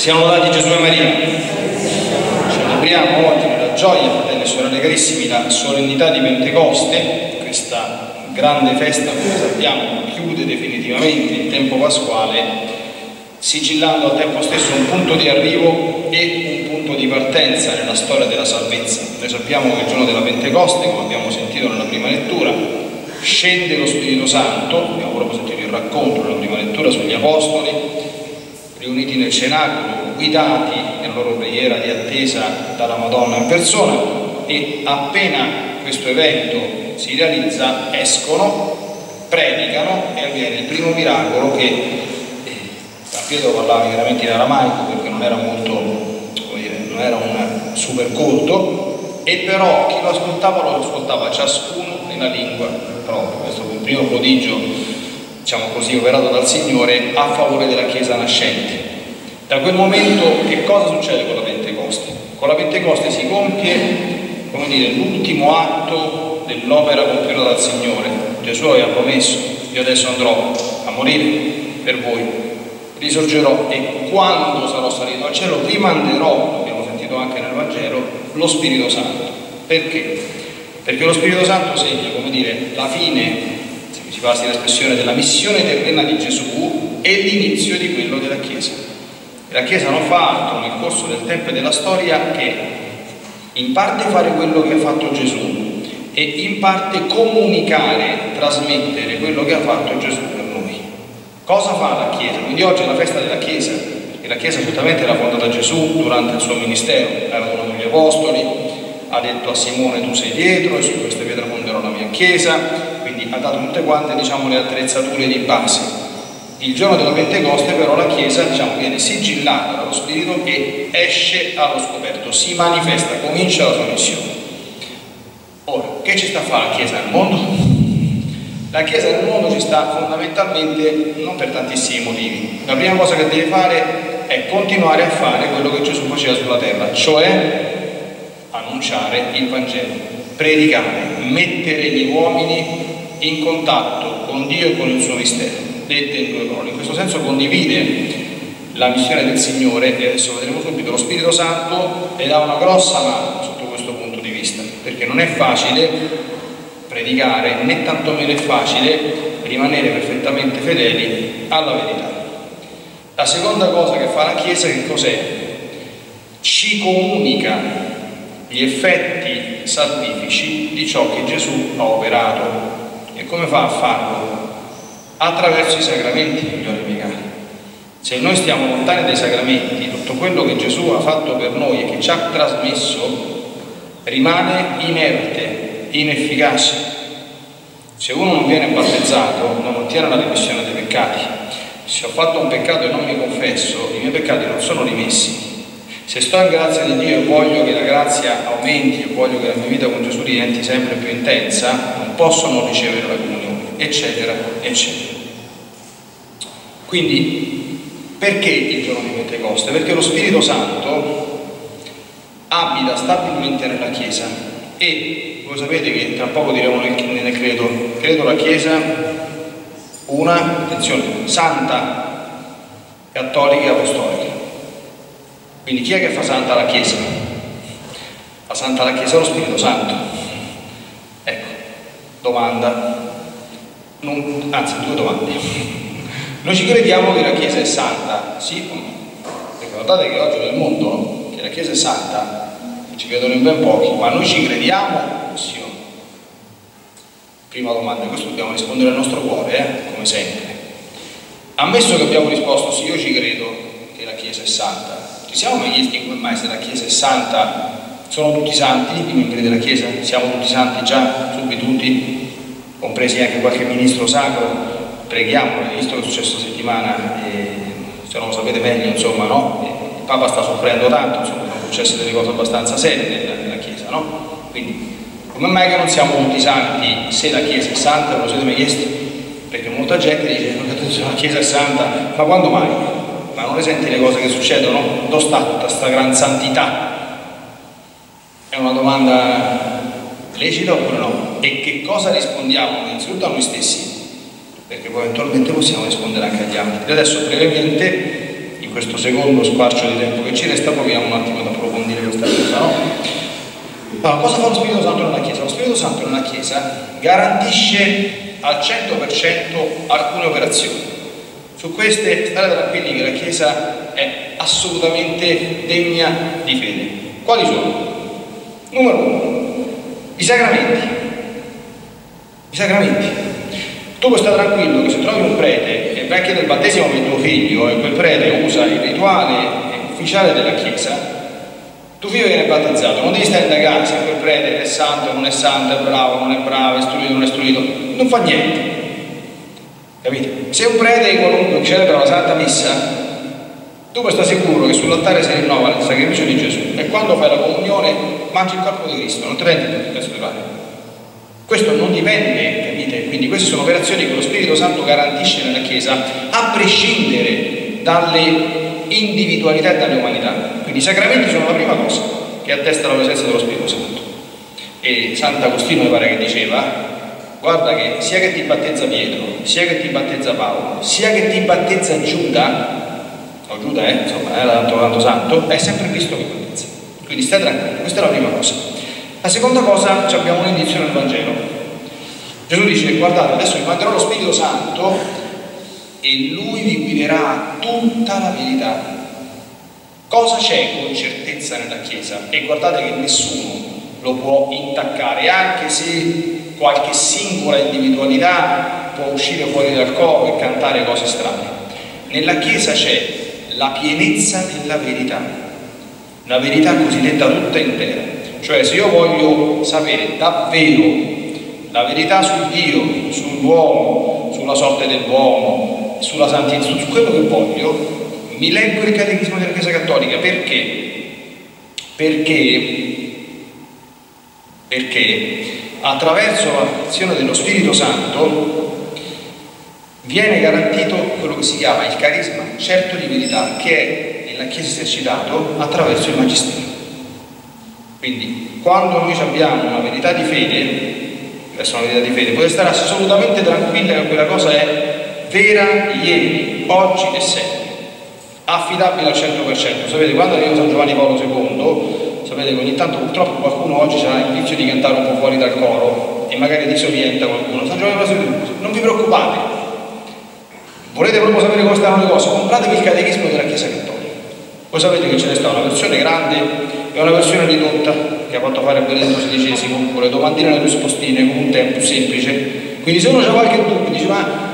Siamo lodati Gesù e Maria. Celebriamo oggi nella gioia, fratelli e sorelle carissimi, la solennità di Pentecoste, questa grande festa, come sappiamo, chiude definitivamente il tempo pasquale, sigillando al tempo stesso un punto di arrivo e un punto di partenza nella storia della salvezza. Noi sappiamo che il giorno della Pentecoste, come abbiamo sentito nella prima lettura, scende lo Spirito Santo, abbiamo proprio sentito il racconto nella prima lettura sugli Apostoli, riuniti nel cenacolo, guidati nella loro preghiera di attesa dalla Madonna in persona e appena questo evento si realizza escono, predicano e avviene il primo miracolo che eh, San Pietro parlava chiaramente in aramaico perché non era molto, dire, non era un super colto e però chi lo ascoltava lo ascoltava ciascuno nella lingua propria, questo fu il primo prodigio diciamo così, operato dal Signore a favore della Chiesa nascente. Da quel momento che cosa succede con la Pentecoste? Con la Pentecoste si compie, l'ultimo atto dell'opera compiuta dal Signore. Gesù aveva promesso, io adesso andrò a morire per voi, risorgerò e quando sarò salito al cielo rimanderò, abbiamo sentito anche nel Vangelo, lo Spirito Santo. Perché? Perché lo Spirito Santo segna, come dire, la fine si basi l'espressione della missione terrena di Gesù e l'inizio di quello della Chiesa. La Chiesa non fa altro nel corso del tempo e della storia che in parte fare quello che ha fatto Gesù e in parte comunicare, trasmettere quello che ha fatto Gesù per noi. Cosa fa la Chiesa? Quindi oggi è la festa della Chiesa, e la Chiesa certamente era fondata da Gesù durante il suo ministero, era uno degli Apostoli, ha detto a Simone tu sei dietro e su queste pietre fonderò la mia Chiesa, quindi ha dato tutte quante diciamo, le attrezzature di base. Il giorno della Pentecoste però la Chiesa diciamo, viene sigillata dallo Spirito e esce allo scoperto, si manifesta, comincia la sua missione. Ora, che ci sta a fare la Chiesa nel mondo? La Chiesa nel mondo ci sta fondamentalmente non per tantissimi motivi. La prima cosa che deve fare è continuare a fare quello che Gesù faceva sulla terra, cioè annunciare il Vangelo, predicare, mettere gli uomini in contatto con Dio e con il suo mistero, dette in due parole. In questo senso condivide la missione del Signore e adesso vedremo subito, lo Spirito Santo le dà una grossa mano sotto questo punto di vista, perché non è facile predicare né tantomeno è facile rimanere perfettamente fedeli alla verità. La seconda cosa che fa la Chiesa che cos'è? Ci comunica gli effetti salvifici di ciò che Gesù ha operato e come fa a farlo? Attraverso i sacramenti, signori miei. Se noi stiamo lontani dai sacramenti, tutto quello che Gesù ha fatto per noi e che ci ha trasmesso rimane inerte, inefficace. Se uno non viene battezzato, non ottiene la remissione dei peccati. Se ho fatto un peccato e non mi confesso, i miei peccati non sono rimessi. Se sto in grazia di Dio e voglio che la grazia aumenti e voglio che la mia vita con Gesù diventi sempre più intensa, possono ricevere la comunione, eccetera, eccetera. Quindi, perché il giorno di Pentecoste? Perché lo Spirito Santo abita stabilmente nella Chiesa e voi sapete che tra poco diremo nel, nel credo, credo la Chiesa una, attenzione, santa, cattolica e apostolica. Quindi chi è che fa santa la Chiesa? Fa santa la Chiesa lo Spirito Santo. Domanda, non, anzi due domande. Noi ci crediamo che la Chiesa è santa, sì o no? Perché guardate che oggi nel mondo che la Chiesa è santa, ci credono in ben pochi, ma noi ci crediamo sì o no? Prima domanda, questo dobbiamo rispondere al nostro cuore, eh? come sempre. Ammesso che abbiamo risposto sì, io ci credo che la Chiesa è santa, ci siamo mai chiesti come mai se la Chiesa è santa sono tutti santi i membri della Chiesa? Siamo tutti santi già, subito tutti, compresi anche qualche ministro sacro? Preghiamo, visto che è successo settimana, e, se non lo sapete meglio, insomma, no? Il Papa sta soffrendo tanto, insomma, sono successe delle cose abbastanza serie nella, nella Chiesa, no? Quindi, come mai che non siamo tutti santi se la Chiesa è santa? Ve lo siete mai chiesti? Perché molta gente dice, la Chiesa è santa, ma quando mai? Ma non le senti le cose che succedono? Dove sta tutta questa gran santità? È una domanda lecita oppure no? E che cosa rispondiamo innanzitutto a noi stessi? Perché poi eventualmente possiamo rispondere anche agli altri. Adesso brevemente, in questo secondo squarcio di tempo che ci resta proviamo un attimo ad approfondire questa cosa, no? Allora, cosa fa lo Spirito Santo nella Chiesa? Lo Spirito Santo nella Chiesa garantisce al 100% alcune operazioni. Su queste state tranquilli che la Chiesa è assolutamente degna di fede. Quali sono? Numero uno, i sacramenti. I sacramenti. Tu puoi stare tranquillo che se trovi un prete e vai a chiedere il battesimo per tuo figlio e quel prete usa il rituale ufficiale della Chiesa, tuo figlio viene battezzato, non devi stare a indagare se quel prete è santo, non è santo, è bravo, non è bravo, è istruito, non è istruito, non fa niente. Capite? Se un prete qualunque celebra la Santa Missa, tu puoi stare sicuro che sull'altare si rinnova il sacrificio di Gesù e quando fai la comunione mangi il corpo di Cristo, non ti rendi conto di fare. Questo non dipende, capite? Quindi queste sono operazioni che lo Spirito Santo garantisce nella Chiesa a prescindere dalle individualità e dalle umanità. Quindi i sacramenti sono la prima cosa che attesta la presenza dello Spirito Santo. E Sant'Agostino mi pare che diceva guarda che sia che ti battezza Pietro, sia che ti battezza Paolo, sia che ti battezza Giuda, o Giuda è, insomma, era tanto, tanto santo, è sempre Cristo che battezza. Quindi stai tranquillo, questa è la prima cosa. La seconda cosa, abbiamo un indizio nel Vangelo. Gesù dice, guardate, adesso vi manderò lo Spirito Santo e Lui vi guiderà tutta la verità. Cosa c'è con certezza nella Chiesa? E guardate che nessuno lo può intaccare, anche se qualche singola individualità può uscire fuori dal coro e cantare cose strane. Nella Chiesa c'è la pienezza della verità, la verità cosiddetta tutta intera. Cioè se io voglio sapere davvero la verità su Dio, sull'uomo, sulla sorte dell'uomo, sulla santità, su quello che voglio, mi leggo il catechismo della Chiesa Cattolica perché? Perché, perché attraverso l'azione dello Spirito Santo viene garantito quello che si chiama il carisma certo di verità che è nella Chiesa esercitato attraverso il Magistero. Quindi quando noi abbiamo una verità di fede, verso una verità di fede, potete stare assolutamente tranquilla che quella cosa è vera ieri, oggi e sempre, affidabile al 100%. Sapete, quando arriva San Giovanni Paolo II, sapete che ogni tanto purtroppo qualcuno oggi ha il vizio di cantare un po' fuori dal coro e magari disorienta qualcuno. San Giovanni Paolo II, non vi preoccupate, Volete proprio sapere come stanno le cose? Compratevi il catechismo della Chiesa Cattolica. Voi sapete che ce ne sta una versione grande e una versione ridotta che ha fatto fare Benedetto XVI con le domandine e le rispostine con un tempo semplice. Quindi se uno ha qualche dubbio, dice ma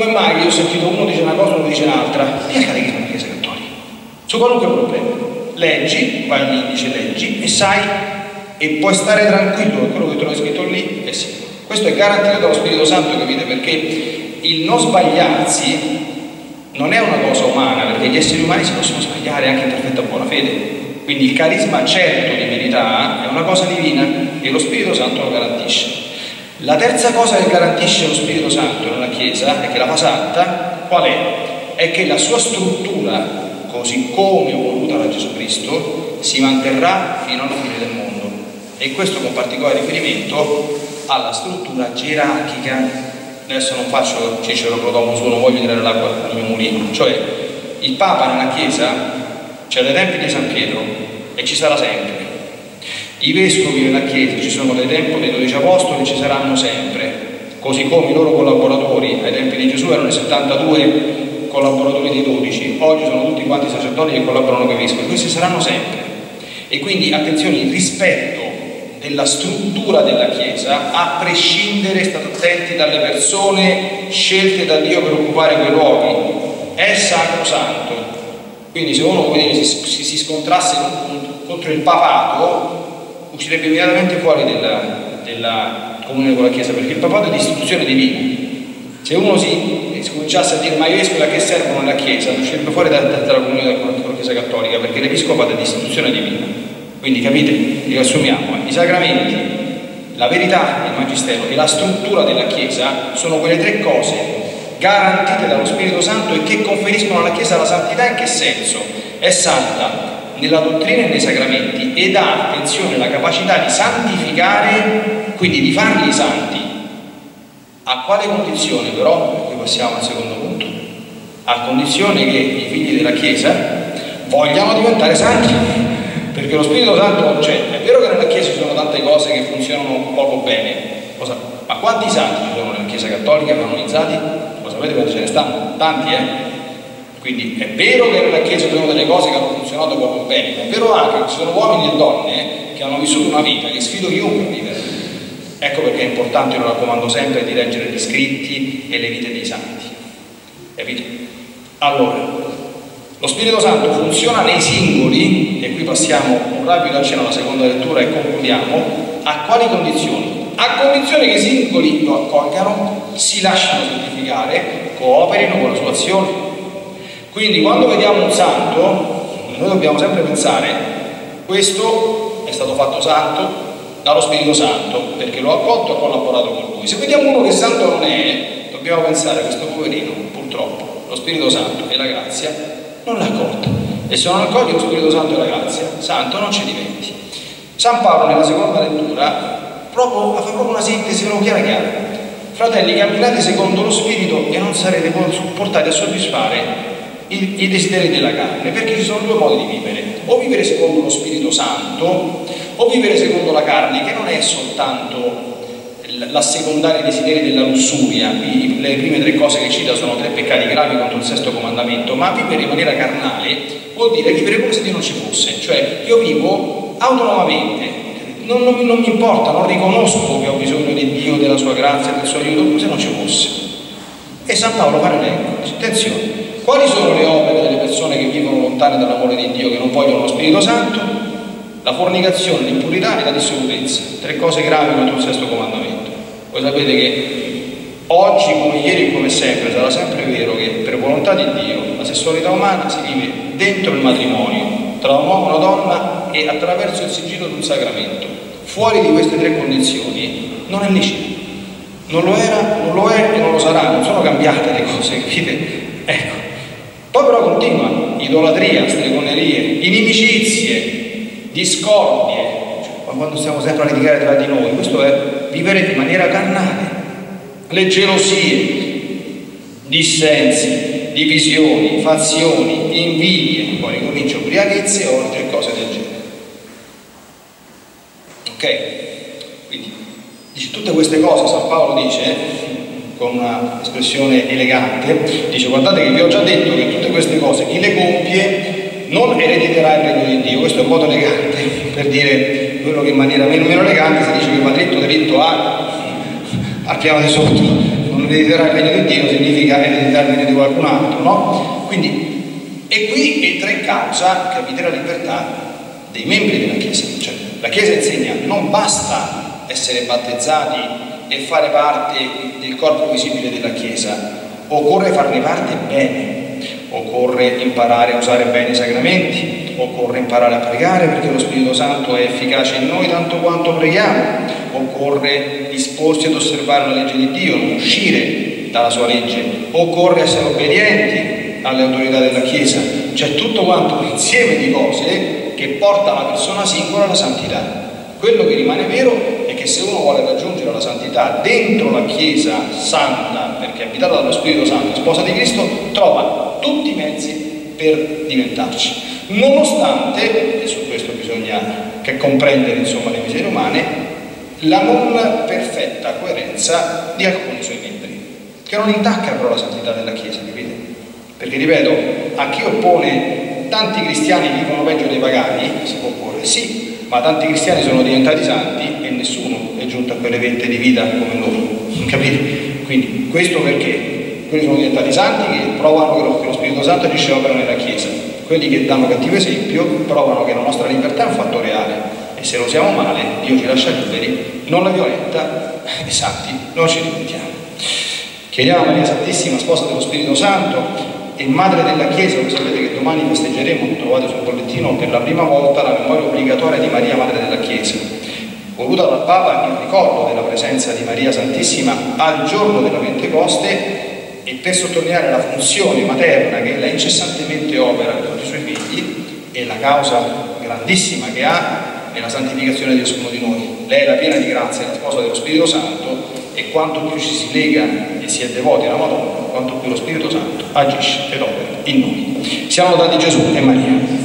come mai io ho sentito uno dice una cosa e uno dice un'altra? Via il catechismo della Chiesa Cattolica. Su qualunque problema. Leggi, vai all'indice, leggi e sai e puoi stare tranquillo che quello che trovi scritto lì è sicuro. Questo è garantito dallo Spirito Santo, capite? Perché il non sbagliarsi non è una cosa umana, perché gli esseri umani si possono sbagliare anche in perfetta buona fede. Quindi il carisma certo di verità è una cosa divina e lo Spirito Santo lo garantisce. La terza cosa che garantisce lo Spirito Santo nella Chiesa e che la fa santa, qual è? È che la sua struttura, così come voluta da Gesù Cristo, si manterrà fino alla fine del mondo. E questo con particolare riferimento alla struttura gerarchica adesso non faccio Cicero Prodomus, non voglio tirare l'acqua al mio mulino, cioè il Papa nella Chiesa c'è dai tempi di San Pietro e ci sarà sempre. I vescovi nella Chiesa ci sono dai tempi dei dodici apostoli e ci saranno sempre, così come i loro collaboratori ai tempi di Gesù erano i 72 collaboratori di 12, oggi sono tutti quanti sacerdoti che collaborano con i vescovi, questi saranno sempre. E quindi attenzione, il rispetto della struttura della Chiesa, a prescindere, state attenti, dalle persone scelte da Dio per occupare quei luoghi. È sacrosanto. Quindi se uno dire, si, si, scontrasse contro il papato, uscirebbe immediatamente fuori della, della comunione con la Chiesa, perché il papato è di istituzione divina. Se uno si, si cominciasse a dire ma i vescovi a che servono nella Chiesa, uscirebbe fuori dalla, dalla comunione con la Chiesa Cattolica, perché l'Episcopato è di istituzione divina. Quindi capite, riassumiamo, i sacramenti, la verità, il magistero e la struttura della Chiesa sono quelle tre cose garantite dallo Spirito Santo e che conferiscono alla Chiesa la santità in che senso? È santa nella dottrina e nei sacramenti ed ha, attenzione, la capacità di santificare, quindi di farli santi. A quale condizione però? Qui passiamo al secondo punto. A condizione che figli della Chiesa, vogliano diventare santi. Perché lo Spirito Santo c'è. È vero che nella Chiesa ci sono tante cose che funzionano poco bene, ma quanti santi ci sono nella Chiesa Cattolica canonizzati? Lo sapete quanti ce ne stanno? Tanti, eh? Quindi è vero che nella Chiesa ci sono delle cose che hanno funzionato poco bene, ma è vero anche che ci sono uomini e donne che hanno vissuto una vita che sfido chiunque a vivere. Ecco perché è importante, io raccomando sempre, di leggere gli scritti e le vite dei santi. Capite? Allora, lo Spirito Santo funziona nei singoli, e qui passiamo un rapido accenno alla seconda lettura e concludiamo, a quali condizioni? A condizione che i singoli lo accolgano, si lasciano santificare, cooperino con la sua azione. Quindi quando vediamo un santo, noi dobbiamo sempre pensare, questo è stato fatto santo dallo Spirito Santo, perché lo ha accolto e ha collaborato con lui. Se vediamo uno che santo non è, dobbiamo pensare a questo poverino, purtroppo, lo Spirito Santo e la grazia non l'ha accolto. E se non accogli lo Spirito Santo e la grazia, santo non ci diventi. San Paolo nella seconda lettura proprio, fa proprio una sintesi proprio chiara chiara. Fratelli, camminate secondo lo Spirito e non sarete portati a soddisfare i, desideri della carne, perché ci sono due modi di vivere, o vivere secondo lo Spirito Santo, o vivere secondo la carne, che non è soltanto l'assecondare i desideri della lussuria, le prime tre cose che cita sono tre peccati gravi contro il sesto comandamento, ma vivere in maniera carnale vuol dire vivere come se Dio non ci fosse, cioè io vivo autonomamente, non, non, non mi importa, non riconosco che ho bisogno di Dio, della sua grazia, del suo aiuto, come se non ci fosse. E San Paolo fa l'elenco, attenzione, quali sono le opere delle persone che vivono lontane dall'amore di Dio, che non vogliono lo Spirito Santo? La fornicazione, l'impurità e la dissolutezza, tre cose gravi contro il sesto comandamento. Voi sapete che oggi come ieri e come sempre sarà sempre vero che per volontà di Dio la sessualità umana si vive dentro il matrimonio, tra un uomo e una donna e attraverso il sigillo di un sacramento. Fuori di queste tre condizioni non è licito. Non lo era, non lo è e non lo sarà, non sono cambiate le cose, capite? Ecco. Poi però continua, idolatria, stregonerie, inimicizie, discordie, cioè, quando stiamo sempre a litigare tra di noi, questo è vivere in maniera carnale. Le gelosie, dissensi, divisioni, fazioni, invidie, poi ricomincia ubriachezze, orge e cose del genere. Ok? Quindi dice tutte queste cose, San Paolo dice con un'espressione elegante, dice guardate che vi ho già detto che tutte queste cose chi le compie non erediterà il regno di Dio, questo è un modo elegante per dire quello che in maniera meno, meno elegante si dice che va dritto a, al piano di sotto, non erediterà il regno di Dio significa ereditare il regno di qualcun altro, no? Quindi, e qui entra in causa, capite, la libertà dei membri della Chiesa, cioè la Chiesa insegna non basta essere battezzati e fare parte del corpo visibile della Chiesa, occorre farne parte bene, occorre imparare a usare bene i sacramenti, occorre imparare a pregare perché lo Spirito Santo è efficace in noi tanto quanto preghiamo, occorre disporsi ad osservare la legge di Dio, non uscire dalla sua legge, occorre essere obbedienti alle autorità della Chiesa, c'è tutto quanto un insieme di cose che porta la persona singola alla santità. Quello che rimane vero è che se uno vuole raggiungere la santità dentro la Chiesa santa, perché è abitata dallo Spirito Santo, sposa di Cristo, trova tutti i mezzi per diventarci. Nonostante, e su questo bisogna che comprendere insomma, le miserie umane, la non perfetta coerenza di alcuni suoi membri, che non intacca però la santità della Chiesa, capite? Perché ripeto, a chi oppone tanti cristiani vivono peggio dei pagani, si può opporre, sì, ma tanti cristiani sono diventati santi e nessuno è giunto a quelle vette di vita come loro, capite? Quindi questo perché? Quelli sono diventati santi che provano che lo Spirito Santo agisce opera nella Chiesa, quelli che danno cattivo esempio provano che la nostra libertà è un fatto reale e se lo siamo male Dio ci lascia liberi, non la violenta e santi non ci diventiamo. Chiediamo a Maria Santissima, sposa dello Spirito Santo, e madre della Chiesa, voi sapete che domani festeggeremo, trovate sul bollettino per la prima volta la memoria obbligatoria di Maria, madre della Chiesa, voluta dal Papa in ricordo della presenza di Maria Santissima al giorno della Pentecoste e per sottolineare la funzione materna che ella incessantemente opera per i suoi figli e la causa grandissima che ha nella santificazione di ciascuno di noi. Lei è la piena di grazia, la sposa dello Spirito Santo e quanto più ci si lega e si è devoti alla Madonna, quanto più lo Spirito Santo agisce ed opera in noi. Siamo lodati Gesù e Maria.